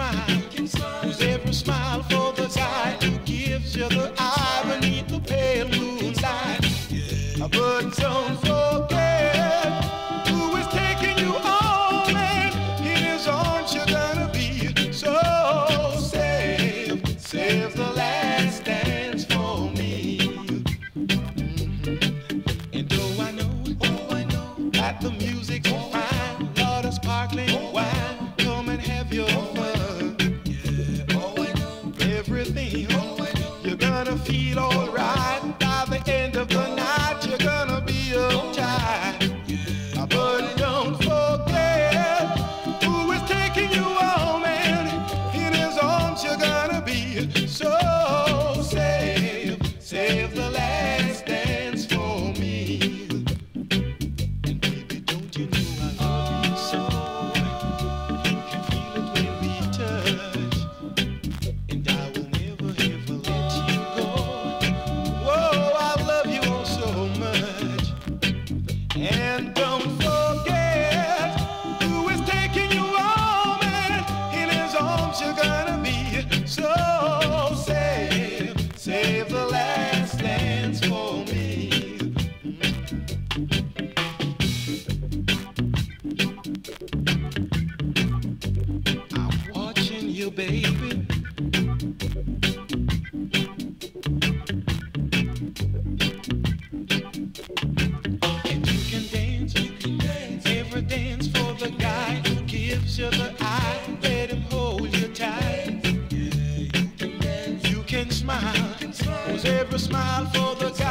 smile. the music's fine, Lord of sparkling wine. Come and have your fun. Yeah. Everything, you're gonna feel alright. every smile for the guy.